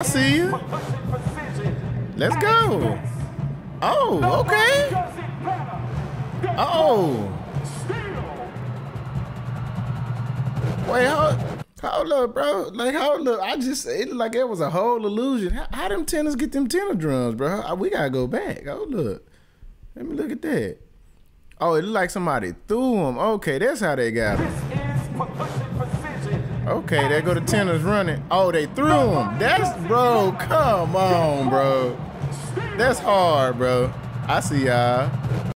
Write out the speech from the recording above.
I see you. Let's go. Oh, okay. Oh. Wait, hold, hold up, bro. Like, hold up. I just, it looked like it was a whole illusion. How, how them tenors get them tenor drums, bro? We gotta go back. Hold up. Let me look at that. Oh, it looked like somebody threw them. Okay, that's how they got them. Okay, there go the tenors running. Oh, they threw them. That's, bro, come on, bro. That's hard, bro. I see y'all.